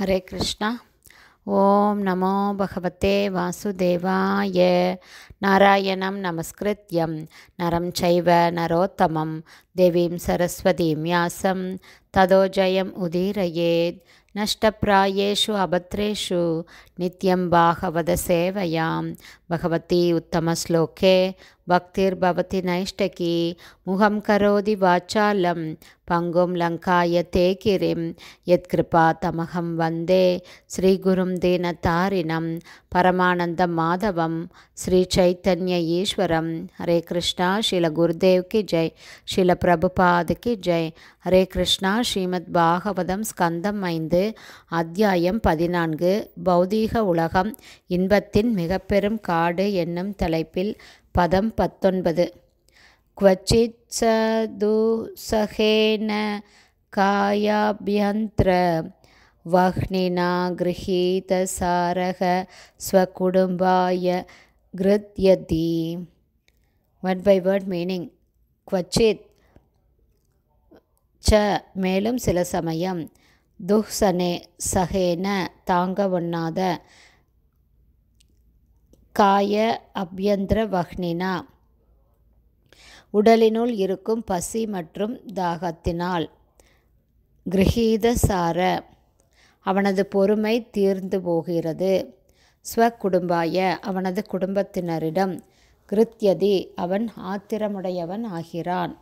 ஹரே கிருஷ்ணா. ஓம் நமோ பகவதே வாசுதேவாய. நாராயணம் நமஸ்கிருத்யம். நரம் சைவ நரோத்தமம். தேவீம் சரஸ்வதீம் யாசம். ததோஜயம் உதீரயேத். நஷ்டப்பிராயேஷு அபத்ரேஷு. நித்யம் பாகவத சேவையாம். பகவதி உத்தமஸ்லோகே பக்திர்பவதி நைஷ்டகி முகம் கரோதி வாச்சாலம் பங்கும் லங்காய தே கிரிம் யத்கிருபா தமகம் வந்தே ஸ்ரீகுரும் தீனதாரிணம் பரமானந்த மாதவம் ஸ்ரீ சைத்தன்ய ஈஸ்வரம் ஹரே கிருஷ்ணா ஸ்ரீல குருதேவ் கி ஜெய் ஸ்ரீல பிரபுபாத் ஜெய் ஹரே கிருஷ்ணா ஸ்ரீமத் பாகவதம் ஸ்கந்தம் ஐந்து அத்தியாயம் பதினான்கு பௌதீக உலகம் இன்பத்தின் மிக பெரும் காடு என்னும் தலைப்பில் பதம் பத்தொன்பது क्वचित् स दुःसहेन कायाभ्यन्त्र वह्निना गृहीतसारः स्वकुटुम्बाय गृह्यति வேர்ட் பை வேர்ட் மீனிங் क्वचित् ச மேலும் சில சமயம் துஹ்சனே சகேன தாங்க ஒண்ணாத காய அபியந்திர வஹ்னினா. உடலினுள் இருக்கும் பசி மற்றும் தாகத்தினால் கிரகீத சார. அவனது பொறுமை தீர்ந்து போகிறது. ஸ்வகுடும்பாய அவனது குடும்பத்தினரிடம் கிருத்யதி அவன் ஆத்திரமுடையவன் ஆகிறான்.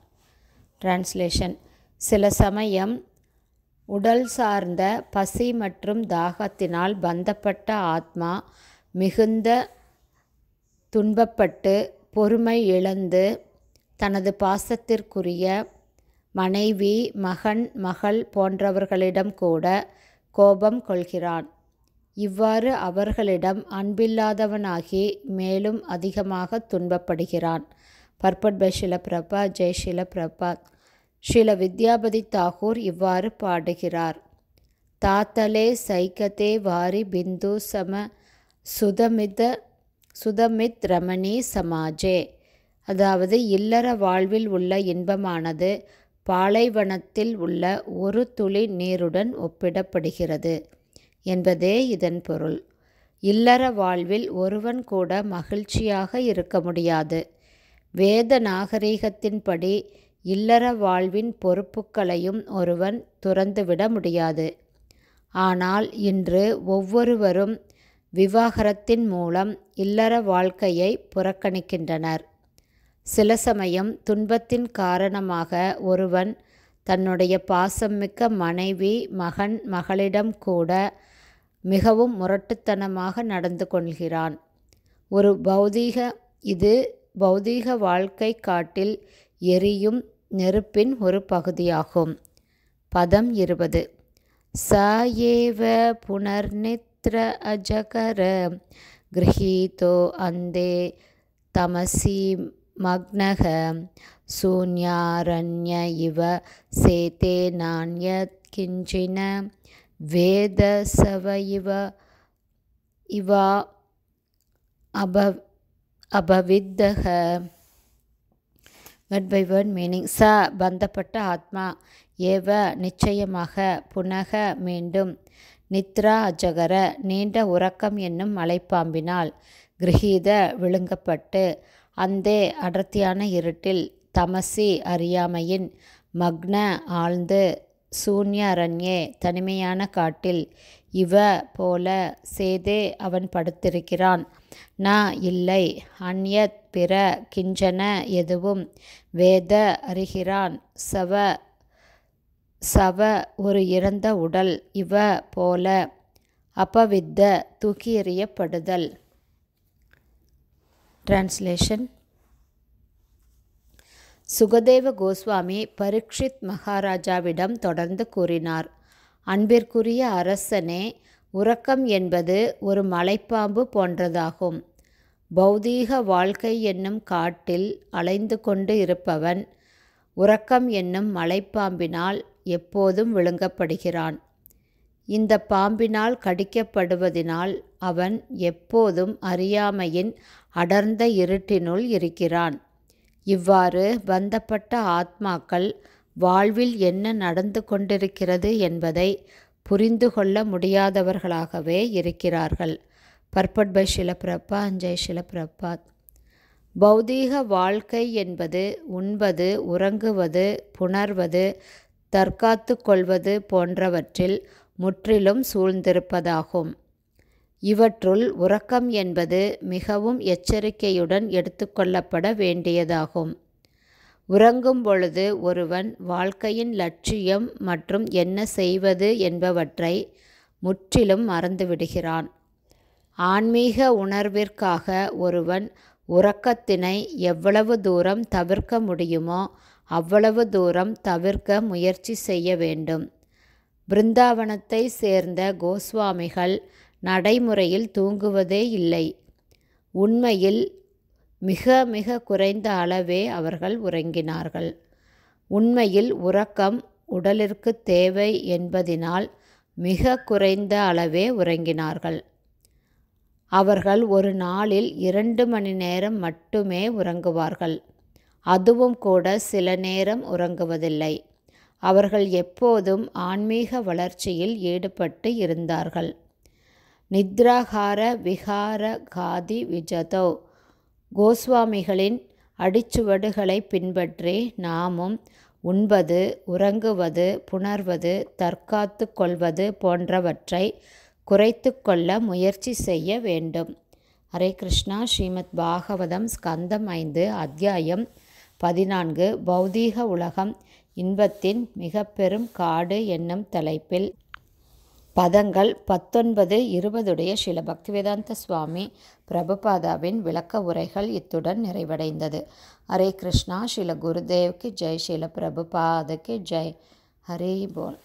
டிரான்ஸ்லேஷன் சில சமயம் உடல் சார்ந்த பசி மற்றும் தாகத்தினால் பந்தப்பட்ட ஆத்மா மிகுந்த துன்பப்பட்டு பொறுமை இழந்து தனது பாசத்திற்குரிய மனைவி மகன் மகள் போன்றவர்களிடம் கூட கோபம் கொள்கிறான். இவ்வாறு அவர்களிடம் அன்பில்லாதவனாகி மேலும் அதிகமாக துன்பப்படுகிறான். பர்பட் பை ஷில பிரபா ஜெய் ஷில பிரபாத் ஷில வித்யாபதி தாகூர் இவ்வாறு பாடுகிறார். தாத்தலே சைக்கத்தே வாரி பிந்து சம சுதமித சுதமித் ரமணி சமாஜே. அதாவது இல்லற வாழ்வில் உள்ள இன்பமானது பாலைவனத்தில் உள்ள ஒரு துளி நீருடன் ஒப்பிடப்படுகிறது என்பதே இதன் பொருள். இல்லற வாழ்வில் ஒருவன் கூட மகிழ்ச்சியாக இருக்க முடியாது. வேத நாகரீகத்தின்படி இல்லற வாழ்வின் பொறுப்புகளையும் ஒருவன் துறந்துவிட முடியாது. ஆனால் இன்று ஒவ்வொருவரும் விவாகரத்தின் மூலம் இல்லற வாழ்க்கையை புறக்கணிக்கின்றனர். சில சமயம் துன்பத்தின் காரணமாக ஒருவன் தன்னுடைய பாசம்மிக்க மனைவி மகன் மகளிடம் கூட மிகவும் முரட்டுத்தனமாக நடந்து கொள்கிறான். ஒரு பௌதீக இது பௌதீக வாழ்க்கை காட்டில் எரியும் நெருப்பின் ஒரு பகுதியாகும். பதம் இருபது. ச ஏவ புனர்நித்ர अजकर गृहीतो अन्धे तमसि मग्नः शून्यारण्य इव सेते நானியத் वेदसव इव इव अभ அப அபவித்தக. வேர்ட் பை வேர்ட் மீனிங் ச பந்தப்பட்ட ஆத்மா ஏவ நிச்சயமாக புனக மீண்டும் நித்ரா அஜகர நீண்ட உறக்கம் என்னும் மலைப்பாம்பினால் கிரகீத விழுங்கப்பட்டு அந்தே அடர்த்தியான இருட்டில் தமசி அறியாமையின் மக்ன ஆழ்ந்து சூன்ய அரண்யே தனிமையான காட்டில் இவ போல சேதே அவன் படுத்திருக்கிறான். ந இல்லை அந்யத் பிற கிஞ்சன எதுவும் வேத அறிகிறான். சவ சவ ஒரு இறந்த உடல் இவ போல அபவித்த தூக்கி எறியப்படுதல். டிரான்ஸ்லேஷன் சுகதேவ கோஸ்வாமி பரீட்சித் மகாராஜாவிடம் தொடர்ந்து கூறினார். அன்பிற்குரிய அரசனே உறக்கம் என்பது ஒரு மலைப்பாம்பு போன்றதாகும். பௌதீக வாழ்க்கை என்னும் காட்டில் அலைந்து கொண்டு இருப்பவன் உறக்கம் என்னும் மலைப்பாம்பினால் எப்போதும் விழுங்கப்படுகிறான். இந்த பாம்பினால் கடிக்கப்படுவதினால் அவன் எப்போதும் அறியாமையின் அடர்ந்த இருட்டினுள் இருக்கிறான். இவ்வாறு பந்தப்பட்ட ஆத்மாக்கள் வாழ்வில் என்ன நடந்து கொண்டிருக்கிறது என்பதை புரிந்து கொள்ள முடியாதவர்களாகவே இருக்கிறார்கள். பர்பட் பை ஷிலப்பிரப்பா அஞ்சய் ஷிலப்பிரப்பாத் பௌதீக வாழ்க்கை என்பது உண்பது உறங்குவது புணர்வது தற்காத்து கொள்வது போன்றவற்றில் முற்றிலும் சூழ்ந்திருப்பதாகும். இவற்றுள் உறக்கம் என்பது மிகவும் எச்சரிக்கையுடன் எடுத்துக்கொள்ளப்பட வேண்டியதாகும். உறங்கும் பொழுது ஒருவன் வாழ்க்கையின் லட்சியம் மற்றும் என்ன செய்வது என்பவற்றை முற்றிலும் மறந்துவிடுகிறான். ஆன்மீக உணர்விற்காக ஒருவன் உறக்கத்தினை எவ்வளவு தூரம் தவிர்க்க முடியுமோ அவ்வளவு தூரம் தவிர்க்க முயற்சி செய்ய வேண்டும். பிருந்தாவனத்தை சேர்ந்த கோஸ்வாமிகள் நடைமுறையில் தூங்குவதே இல்லை. உண்மையில் மிக மிக குறைந்த அளவே அவர்கள் உறங்கினார்கள். உண்மையில் உறக்கம் உடலிற்கு தேவை என்பதினால் மிக குறைந்த அளவே உறங்கினார்கள். அவர்கள் ஒரு நாளில் இரண்டு மணி நேரம் மட்டுமே உறங்குவார்கள். அதுவும் கூட சில நேரம் உறங்குவதில்லை. அவர்கள் எப்போதும் ஆன்மீக வளர்ச்சியில் ஈடுபட்டு இருந்தார்கள். நித்ராகார விகார காதி விஜதோ. கோஸ்வாமிகளின் அடிச்சுவடுகளை பின்பற்றி நாமும் உண்பது உறங்குவது புணர்வது தற்காத்து கொள்வது போன்றவற்றை குறைத்து கொள்ள முயற்சி செய்ய வேண்டும். ஹரே கிருஷ்ணா. ஸ்ரீமத் பாகவதம் ஸ்கந்தம் ஐந்து அத்தியாயம் பதினான்கு பௌதீக உலகம் இன்பத்தின் மிக பெரும் காடு என்னும் தலைப்பில். பதங்கள் பத்தொன்பது இருபதுடைய ஸ்ரீல பக்திவேதாந்த சுவாமி பிரபுபாதாவின் விளக்க உரைகள் இத்துடன் நிறைவடைந்தது. ஹரே கிருஷ்ணா ஸ்ரீல குருதேவ்க்கு ஜெய் ஸ்ரீல பிரபுபாதுக்கு ஜெய். ஹரே போல்.